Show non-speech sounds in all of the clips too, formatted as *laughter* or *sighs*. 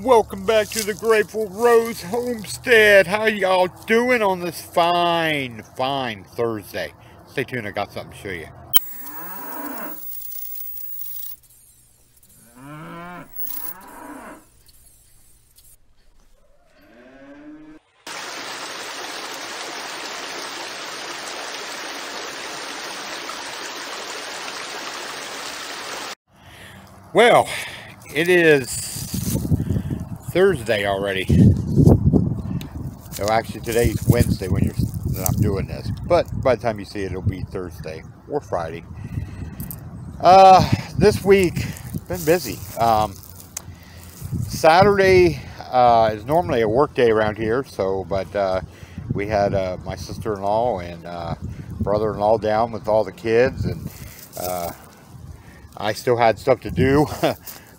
Welcome back to the Grateful Rose Homestead. How y'all doing on this fine, fine Thursday? Stay tuned, I got something to show you. Well, it is Thursday already. No, actually today's Wednesday when you're that I'm doing this. But by the time you see it, it'll be Thursday or Friday. Uh, this week, been busy. Um, Saturday uh, is normally a work day around here, so but uh, we had uh, my sister-in-law and uh, brother-in-law down with all the kids, and uh, I still had stuff to do. *laughs*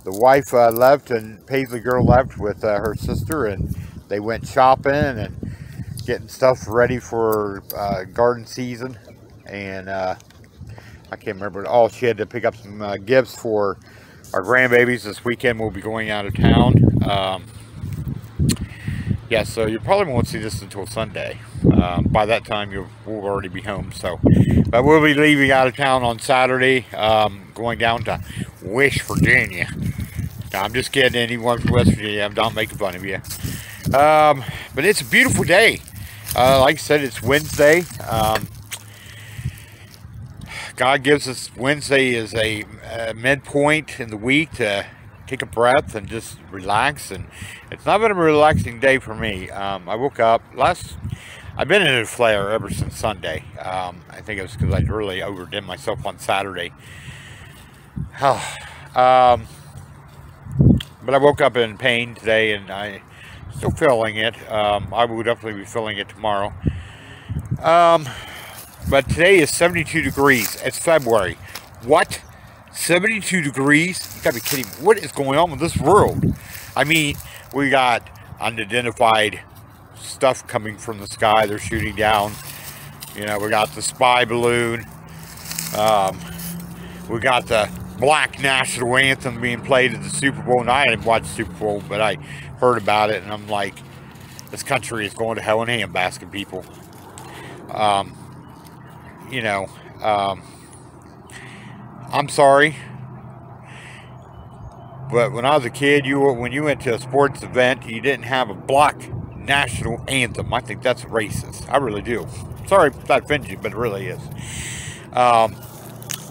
the wife uh, left and Paisley girl left with uh, her sister and they went shopping and getting stuff ready for uh, garden season. And uh, I can't remember. All she had to pick up some uh, gifts for our grandbabies this weekend. We'll be going out of town. Um, yeah, so you probably won't see this until Sunday. Um, by that time, you'll already be home. So, but we'll be leaving out of town on Saturday, um, going down to Wish, Virginia. Now, I'm just kidding. Anyone from West Virginia, I'm not making fun of you. Um, but it's a beautiful day. Uh, like I said, it's Wednesday. Um, God gives us Wednesday as a, a midpoint in the week to take a breath and just relax. And it's not been a relaxing day for me. Um, I woke up last. I've been in a flare ever since Sunday. Um, I think it was because I really overdid myself on Saturday. *sighs* um, but I woke up in pain today, and I still feeling it. Um, I will definitely be feeling it tomorrow. Um, but today is 72 degrees. It's February. What? 72 degrees? You gotta be kidding me. What is going on with this world? I mean, we got unidentified stuff coming from the sky. They're shooting down. You know, we got the spy balloon. Um, we got the black national anthem being played at the Super Bowl. And I didn't watch Super Bowl, but I heard about it. And I'm like, this country is going to hell in a handbasket, people. Um, you know, um, I'm sorry. But when I was a kid, you were, when you went to a sports event, you didn't have a black national anthem. I think that's racist. I really do. Sorry if that offends you, but it really is. Um,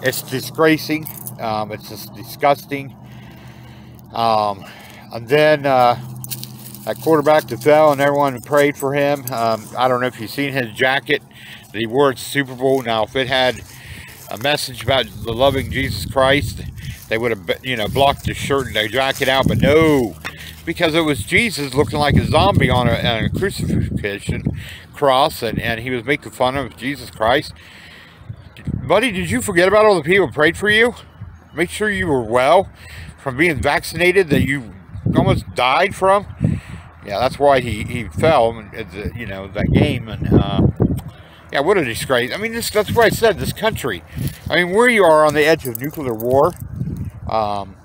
it's disgracing. Um, it's just disgusting. Um, and then uh, that quarterback that fell and everyone prayed for him. Um, I don't know if you've seen his jacket that he wore at Super Bowl. Now, if it had a message about the loving Jesus Christ, they would have, you know, blocked the shirt and the jacket out. But no, because it was Jesus looking like a zombie on a, on a crucifixion cross, and, and he was making fun of Jesus Christ. Buddy, did you forget about all the people who prayed for you? Make sure you were well from being vaccinated that you almost died from. Yeah, that's why he, he fell, you know, that game. And, uh, yeah, what a disgrace. I mean, this, that's why I said this country. I mean, where you are on the edge of nuclear war. Um,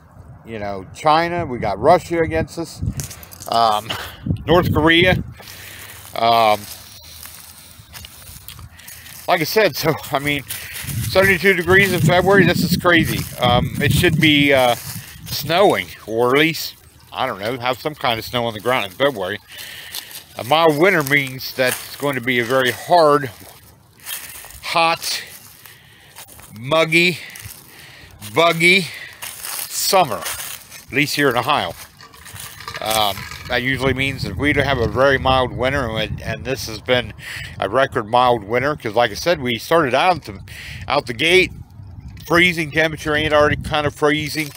you know, China, we got Russia against us. Um, North Korea. Um, like I said, *laughs* so, I mean, 72 degrees in February, this is crazy. Um, it should be uh, snowing, or at least, I don't know, have some kind of snow on the ground in February. A mild winter means that it's going to be a very hard, hot, muggy, buggy summer, at least here in Ohio. Um, that usually means that we have a very mild winter, and, and this has been a record mild winter. Because, like I said, we started out the out the gate freezing temperature, ain't already kind of freezing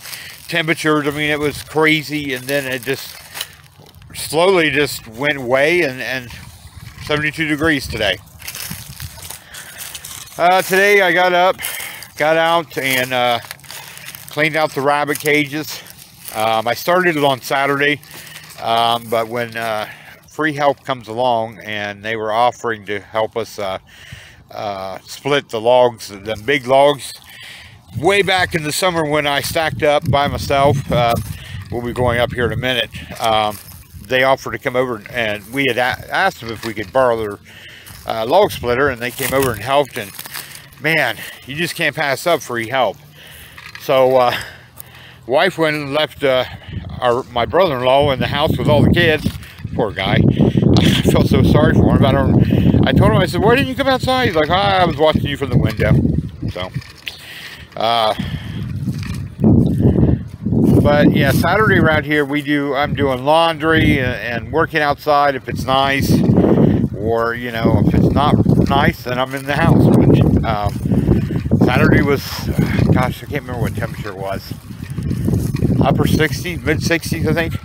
temperatures. I mean, it was crazy, and then it just slowly just went away, and, and 72 degrees today. Uh, today I got up, got out, and uh, cleaned out the rabbit cages. Um, I started it on Saturday, um, but when uh, free help comes along and they were offering to help us uh, uh, split the logs, the big logs, way back in the summer when I stacked up by myself, uh, we'll be going up here in a minute. Um, they offered to come over and we had asked them if we could borrow their uh, log splitter and they came over and helped and man, you just can't pass up free help. So uh, wife went and left uh, our, my brother-in-law in the house with all the kids. Poor guy. *laughs* I felt so sorry for him. I don't. I told him. I said, "Why didn't you come outside?" He's like, "I was watching you from the window." So, uh, but yeah, Saturday around here we do. I'm doing laundry and, and working outside if it's nice, or you know if it's not nice, then I'm in the house. Um, Saturday was, gosh, I can't remember what temperature it was. Upper 60s, mid 60s, I think.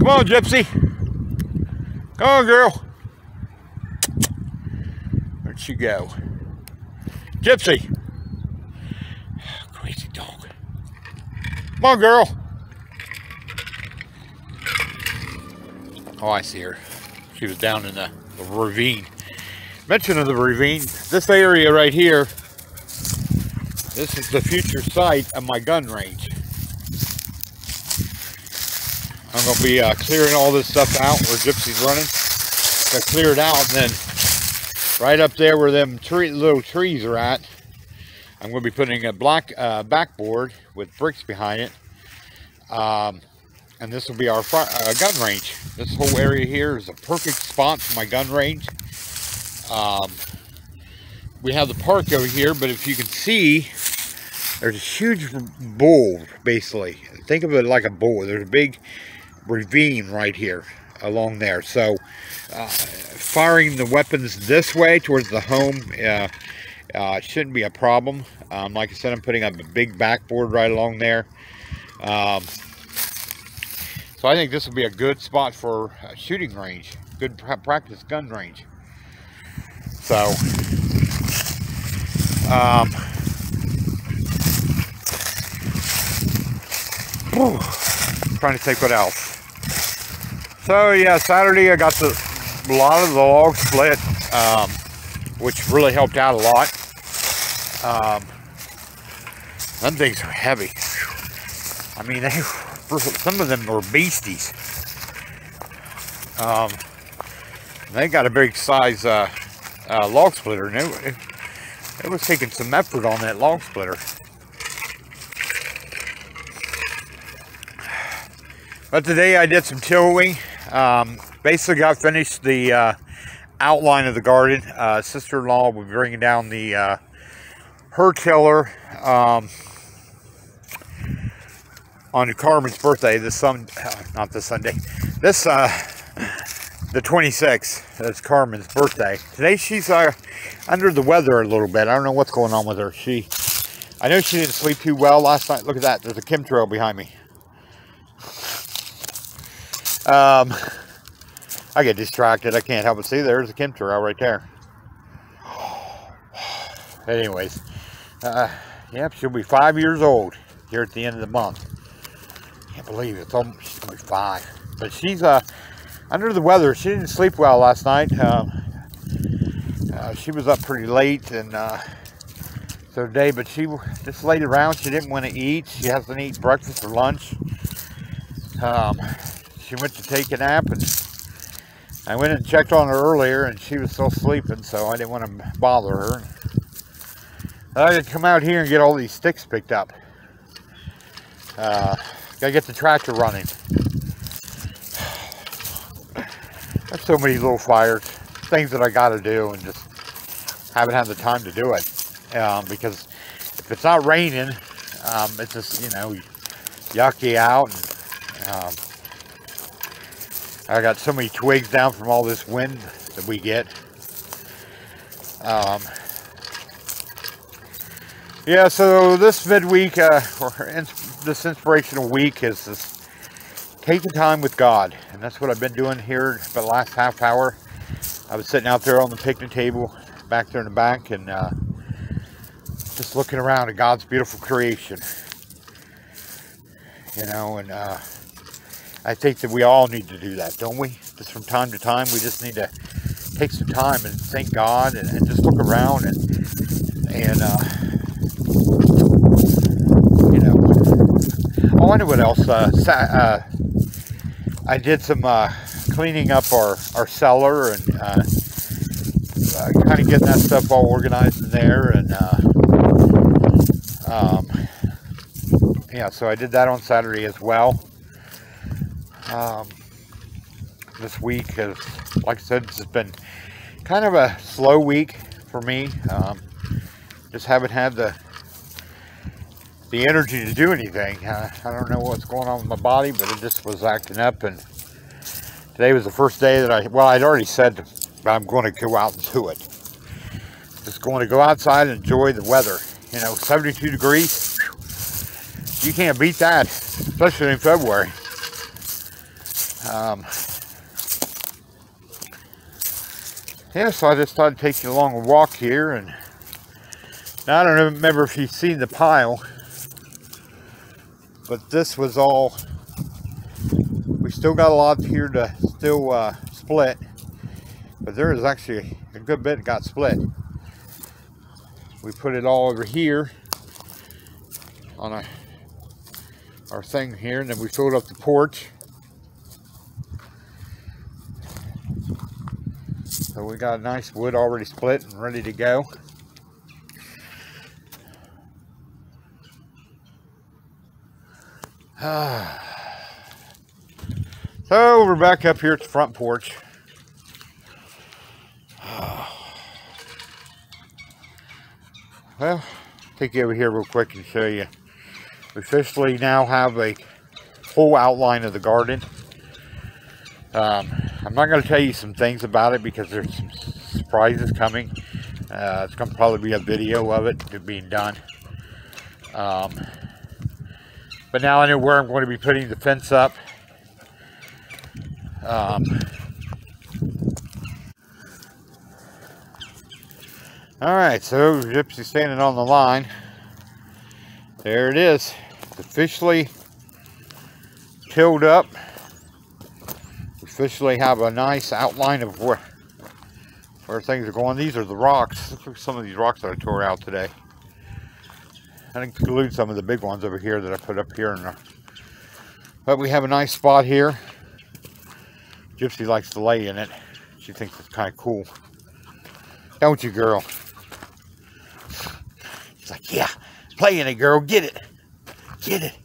Come on, Gypsy. Come on, girl. Where'd she go? Gypsy. Crazy dog. Come on, girl. Oh, I see her. She was down in the, the ravine. Mention of the ravine, this area right here, this is the future site of my gun range. I'm going to be uh, clearing all this stuff out where Gypsy's running. Clear it out and then right up there where them tree, little trees are at, I'm going to be putting a black uh, backboard with bricks behind it. Um, and this will be our uh, gun range. This whole area here is a perfect spot for my gun range. Um, we have the park over here, but if you can see, there's a huge bowl, basically. Think of it like a bowl. There's a big ravine right here along there. So uh, firing the weapons this way towards the home uh, uh, shouldn't be a problem. Um, like I said, I'm putting up a big backboard right along there. Um, so I think this will be a good spot for a shooting range, good practice gun range. So, um, trying to think what else. So yeah, Saturday I got the, a lot of the logs split, um, which really helped out a lot. Um, them things are heavy. I mean, they some of them were beasties. Um, they got a big size uh, uh, log splitter, and it, it was taking some effort on that log splitter. But today I did some tillowing. Um, basically got finished the uh, outline of the garden. Uh, Sister-in-law will be bringing down the uh, her tiller um, on Carmen's birthday this sun, uh, not this Sunday, this uh, the 26th. That's Carmen's birthday. Today she's uh, under the weather a little bit. I don't know what's going on with her. She, I know she didn't sleep too well last night. Look at that. There's a chemtrail behind me. Um, I get distracted. I can't help but see there's a chemtrail right there. Anyways, uh, yep, she'll be five years old here at the end of the month. Can't believe it. It's almost, she's gonna be five. But she's uh, under the weather. She didn't sleep well last night. Um, uh, she was up pretty late and uh, so today, but she just laid around. She didn't want to eat. She hasn't eaten breakfast or lunch. Um, she went to take a nap and I went and checked on her earlier and she was still sleeping so I didn't want to bother her. I had to come out here and get all these sticks picked up. Uh, gotta get the tractor running. There's so many little fires, things that I gotta do and just haven't had the time to do it. Um, because if it's not raining, um, it's just, you know, yucky out and um, I got so many twigs down from all this wind that we get. Um, yeah, so this midweek, uh, or ins this inspirational week is this taking time with God. And that's what I've been doing here for the last half hour. I was sitting out there on the picnic table, back there in the back, and uh, just looking around at God's beautiful creation. You know, and uh, I think that we all need to do that, don't we? Just from time to time, we just need to take some time and thank God and, and just look around and, and uh, you know, I wonder what else. Uh, uh, I did some uh, cleaning up our, our cellar and uh, uh, kind of getting that stuff all organized in there. And um, yeah, so I did that on Saturday as well. Um, this week has, like I said, it's been kind of a slow week for me. Um, just haven't had the the energy to do anything. Uh, I don't know what's going on with my body, but it just was acting up. And today was the first day that I, well, I'd already said I'm going to go out and do it. Just going to go outside and enjoy the weather. You know, 72 degrees. You can't beat that, especially in February. Um, yeah, so I just thought I'd take you along a walk here. And I don't remember if you've seen the pile but this was all we still got a lot here to still uh, split but there is actually a good bit got split. We put it all over here on a, our thing here and then we filled up the porch. So we got a nice wood already split and ready to go *sighs* so we're back up here at the front porch. *sighs* well, take you over here real quick and show you. We officially now have a full outline of the garden. Um, I'm not going to tell you some things about it because there's some surprises coming. Uh, it's going to probably be a video of it being done. Um, but now I know where I'm going to be putting the fence up. Um, all right, so Gypsy standing on the line. There it is. Officially tilled up. Officially have a nice outline of where where things are going. These are the rocks. Look at some of these rocks that I tore out today. I include some of the big ones over here that I put up here. But we have a nice spot here. Gypsy likes to lay in it. She thinks it's kind of cool. Don't you, girl? She's like, yeah, play in it, girl. Get it. Get it.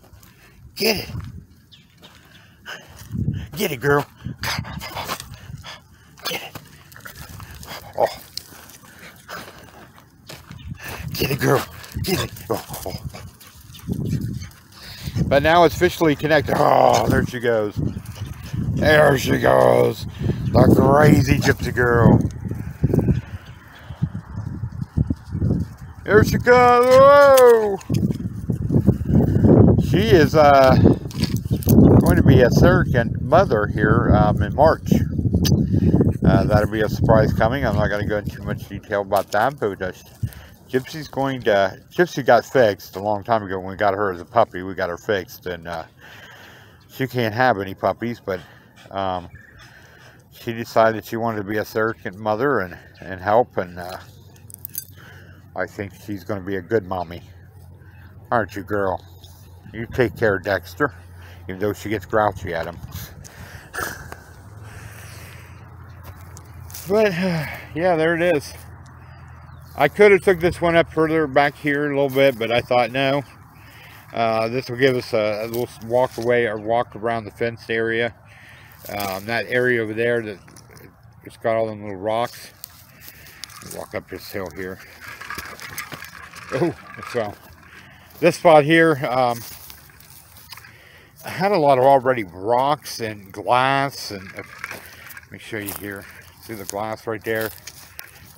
Get it. Get it, girl. Get it. Oh. Get it, girl. But now it's officially connected. Oh, there she goes. There she goes. The crazy gypsy girl. There she goes. Whoa. She is uh, going to be a surrogate mother here um, in March. Uh, that'll be a surprise coming. I'm not going to go into too much detail about that, but just Gypsy's going to, Gypsy got fixed a long time ago when we got her as a puppy. We got her fixed and uh, she can't have any puppies, but um, she decided she wanted to be a surrogate mother and, and help and uh, I think she's going to be a good mommy. Aren't you, girl? You take care of Dexter, even though she gets grouchy at him. But, *sighs* yeah, there it is. I could have took this one up further back here a little bit, but I thought no. Uh, this will give us a, a, little walk away or walk around the fenced area. Um, that area over there that it's got all them little rocks. Walk up this hill here. Oh, well. This spot here, um, I had a lot of already rocks and glass and uh, let me show you here. See the glass right there?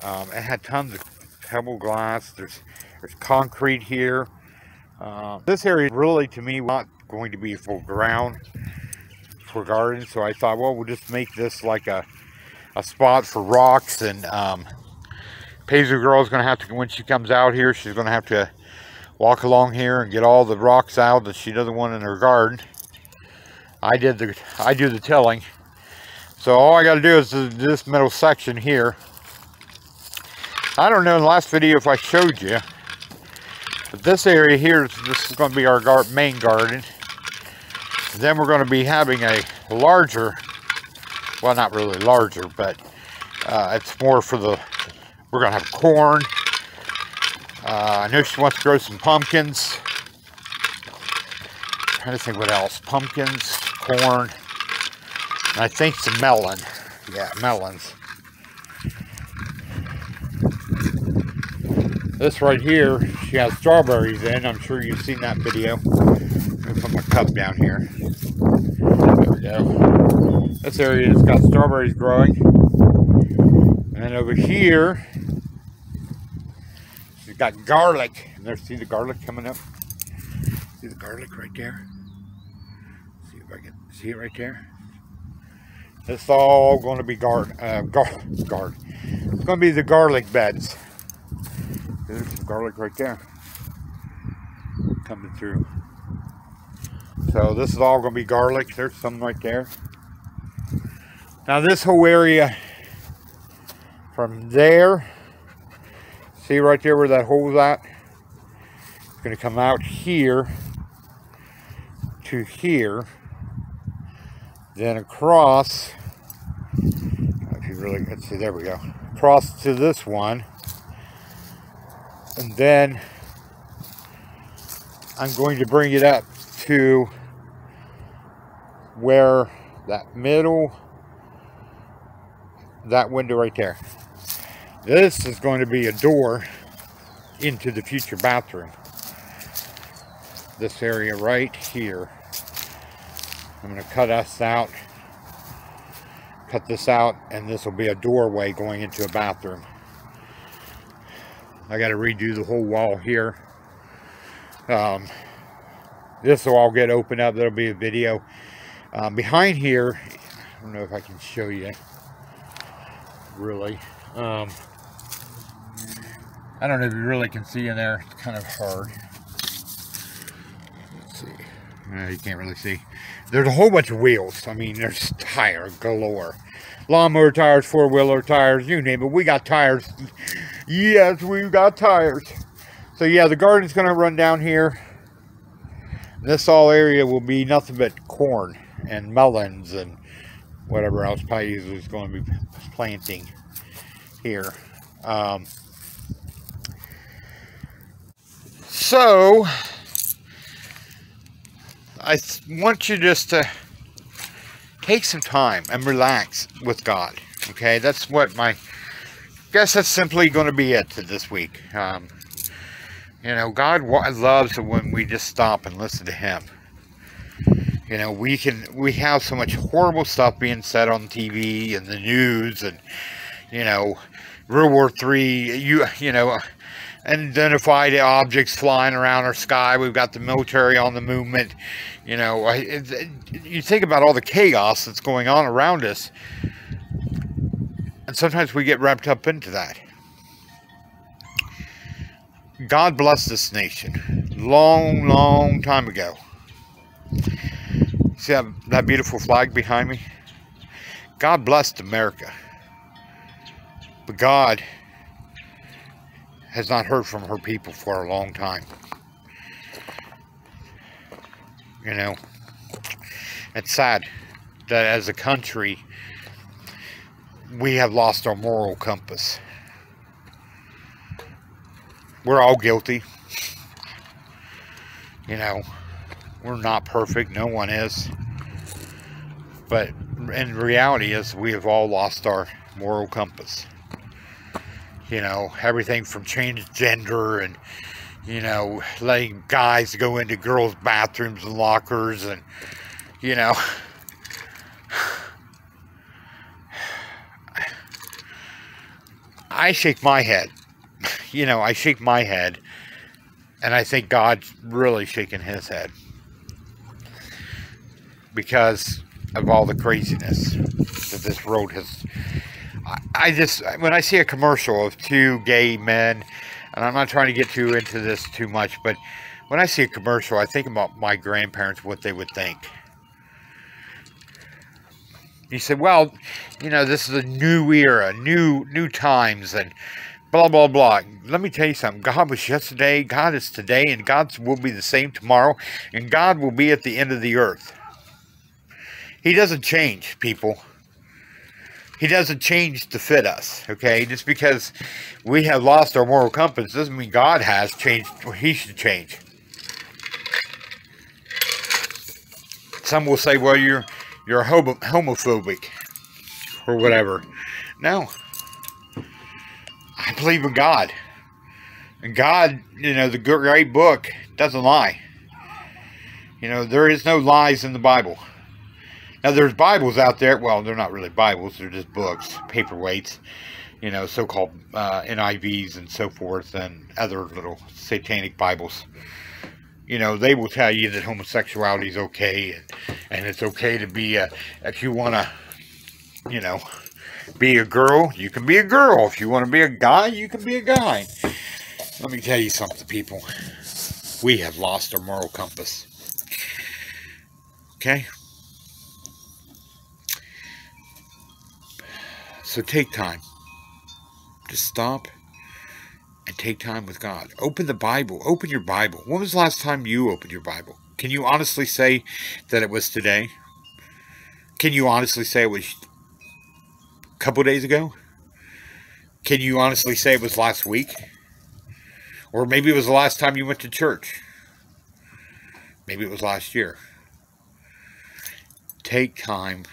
Um, it had tons of pebble glass. There's there's concrete here. Uh, this area really, to me, not going to be full ground for gardens. So I thought, well, we'll just make this like a, a spot for rocks. And um, Paisley Girl is going to have to, when she comes out here, she's going to have to walk along here and get all the rocks out that she doesn't want in her garden. I did the, I do the tilling. So all I got to do is this middle section here. I don't know in the last video if I showed you, but this area here, this is going to be our gar main garden. Then we're going to be having a larger, well, not really larger, but uh, it's more for the, we're going to have corn. Uh, I know she wants to grow some pumpkins. I'm trying to think what else. Pumpkins, corn, and I think some melon. Yeah, melons. This right here, she has strawberries in. I'm sure you've seen that video. Let me put my cup down here. There we go. This area has got strawberries growing. And over here, she's got garlic. And there, see the garlic coming up? See the garlic right there? See if I can see it right there? It's all going to be guard, uh, guard, guard. It's going to be the garlic beds. There's some garlic right there coming through. So this is all going to be garlic. There's some right there. Now this whole area from there, see right there where that hole's at? It's going to come out here to here, then across, if you really, let's see, there we go, across to this one, and then I'm going to bring it up to where that middle that window right there. This is going to be a door into the future bathroom. This area right here. I'm going to cut us out cut this out and this will be a doorway going into a bathroom I got to redo the whole wall here. Um, this will all get opened up. There'll be a video. Um, behind here, I don't know if I can show you really. Um, I don't know if you really can see in there. It's kind of hard. Let's see. You can't really see. There's a whole bunch of wheels. I mean, there's tire galore. Lawnmower tires, four-wheeler tires, you name it. We got tires Yes, we've got tires. So yeah, the garden's going to run down here. This all area will be nothing but corn and melons and whatever else Paisley is going to be planting here. Um, so, I want you just to take some time and relax with God. Okay, that's what my guess that's simply going to be it to this week. Um, you know, God loves it when we just stop and listen to Him. You know, we can we have so much horrible stuff being said on TV and the news, and you know, World War Three. You you know, identified objects flying around our sky. We've got the military on the movement. You know, you think about all the chaos that's going on around us. Sometimes we get wrapped up into that. God bless this nation. Long, long time ago. See that, that beautiful flag behind me? God blessed America. But God has not heard from her people for a long time. You know, it's sad that as a country, we have lost our moral compass. We're all guilty. You know, we're not perfect. No one is. But in reality is we have all lost our moral compass. You know, everything from transgender and, you know, letting guys go into girls' bathrooms and lockers and, you know, *laughs* I shake my head. *laughs* You know, I shake my head. And I think God's really shaking his head. Because of all the craziness that this road has. I just, when I see a commercial of two gay men, and I'm not trying to get too into this too much, but when I see a commercial, I think about my grandparents, what they would think. He said, well, you know, this is a new era, new new times, and blah, blah, blah. Let me tell you something. God was yesterday, God is today, and God will be the same tomorrow, and God will be at the end of the earth. He doesn't change, people. He doesn't change to fit us, okay? Just because we have lost our moral compass doesn't mean God has changed he should change. Some will say, well, you're, you're homo homophobic or whatever. No. I believe in God. And God, you know, the great book doesn't lie. You know, there is no lies in the Bible. Now, there's Bibles out there. Well, they're not really Bibles. They're just books, paperweights, you know, so-called uh, NIVs and so forth, and other little satanic Bibles. You know, they will tell you that homosexuality is okay, and, and it's okay to be a, if you want to, you know, be a girl, you can be a girl. If you want to be a guy, you can be a guy. Let me tell you something, people. We have lost our moral compass. Okay? So take time. Just stop and take time with God. Open the Bible. Open your Bible. When was the last time you opened your Bible? Can you honestly say that it was today? Can you honestly say it was a couple days ago? Can you honestly say it was last week? Or maybe it was the last time you went to church. Maybe it was last year. Take time,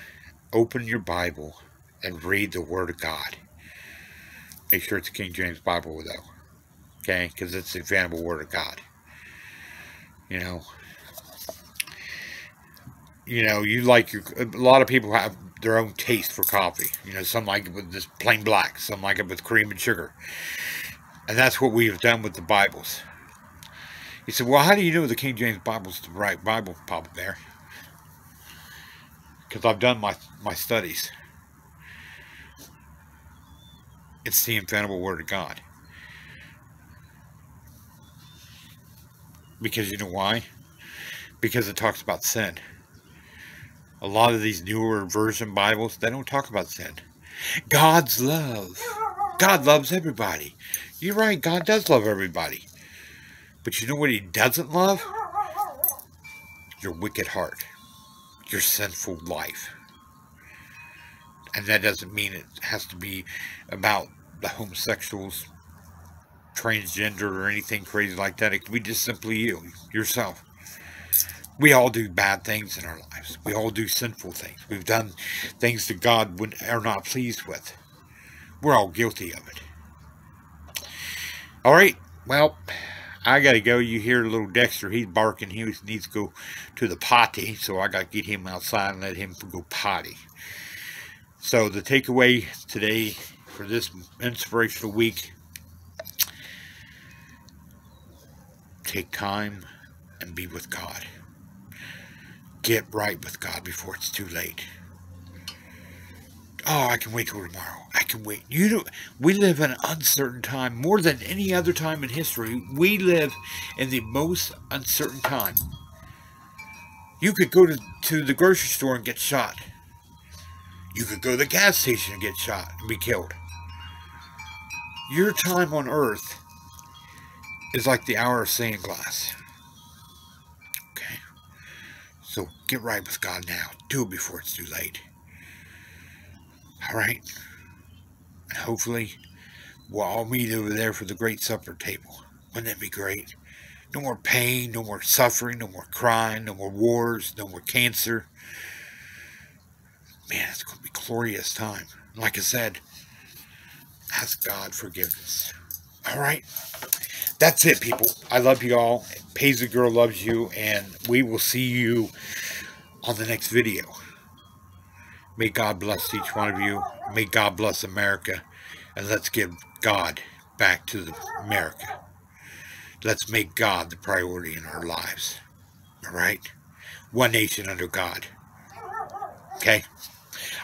open your Bible, and read the Word of God. Make sure it's King James Bible, though. Okay? Because it's the infallible Word of God. You know, you know, you like your, a lot of people have their own taste for coffee. You know, some like it with just plain black, some like it with cream and sugar. And that's what we have done with the Bibles. He said, well, how do you know the King James Bible's the right Bible, Papa Bear? Because I've done my, my studies. It's the infallible Word of God. Because you know why? Because it talks about sin. A lot of these newer version Bibles, they don't talk about sin. God's love. God loves everybody. You're right, God does love everybody. But you know what he doesn't love? Your wicked heart. Your sinful life. And that doesn't mean it has to be about the homosexuals, transgender, or anything crazy like that. It can be just simply you, yourself. We all do bad things in our lives. We all do sinful things. We've done things that God would, are not pleased with. We're all guilty of it. All right. Well, I got to go. You hear little Dexter. He's barking. He needs to go to the potty. So I got to get him outside and let him go potty. So the takeaway today for this inspirational week, take time and be with God. Get right with God before it's too late. Oh, I can wait till tomorrow. I can wait. You know, we live in an uncertain time more than any other time in history. We live in the most uncertain time. You could go to, to the grocery store and get shot. You could go to the gas station and get shot and be killed. Your time on earth is like the hour of sand glass. Okay? So get right with God now. Do it before it's too late. All right? And hopefully we'll all meet over there for the great supper table. Wouldn't that be great? No more pain, no more suffering, no more crying, no more wars, no more cancer. Man, it's going to be glorious time. Like I said, ask God forgiveness. All right? That's it, people. I love you all. Paisley Girl loves you, and we will see you on the next video. May God bless each one of you. May God bless America. And let's give God back to America. Let's make God the priority in our lives. All right? One nation under God. Okay?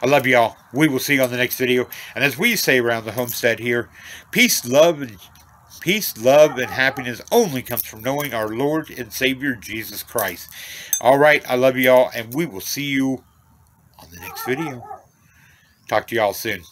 I love y'all. We will see you on the next video. And as we say around the homestead here, peace, love, and peace, love, and happiness only comes from knowing our Lord and Savior, Jesus Christ. All right, I love y'all, and we will see you on the next video. Talk to y'all soon.